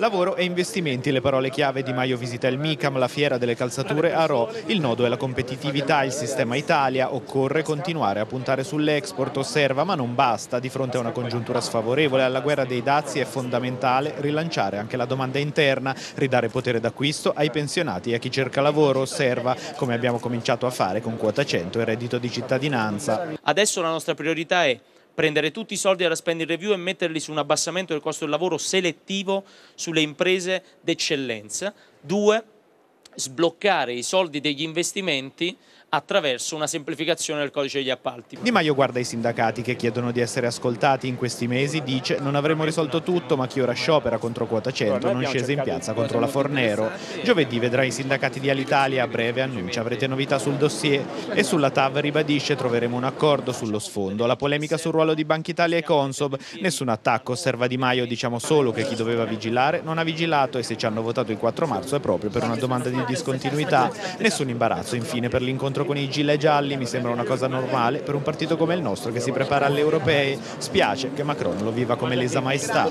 Lavoro e investimenti, le parole chiave di Maio visita il MICAM, la fiera delle calzature a Ro. Il nodo è la competitività, il sistema Italia, occorre continuare a puntare sull'export, osserva, ma non basta. Di fronte a una congiuntura sfavorevole alla guerra dei dazi è fondamentale rilanciare anche la domanda interna, ridare potere d'acquisto ai pensionati e a chi cerca lavoro, osserva, come abbiamo cominciato a fare con quota 100 e reddito di cittadinanza. Adesso la nostra priorità è prendere tutti i soldi della spending review e metterli su un abbassamento del costo del lavoro selettivo sulle imprese d'eccellenza. Due, sbloccare i soldi degli investimenti attraverso una semplificazione del codice degli appalti. Di Maio guarda i sindacati che chiedono di essere ascoltati in questi mesi, dice non avremo risolto tutto ma chi ora sciopera contro quota 100 non scese in piazza contro la Fornero. Giovedì vedrà i sindacati di Alitalia a breve annuncia avrete novità sul dossier e sulla TAV ribadisce troveremo un accordo sullo sfondo. La polemica sul ruolo di Banca Italia e Consob, nessun attacco, osserva Di Maio, diciamo solo che chi doveva vigilare non ha vigilato e se ci hanno votato il 4 marzo è proprio per una domanda di discontinuità. Nessun imbarazzo infine per l'incontro con i gilet gialli mi sembra una cosa normale per un partito come il nostro che si prepara alle europee. Spiace che Macron lo viva come lesa maestà.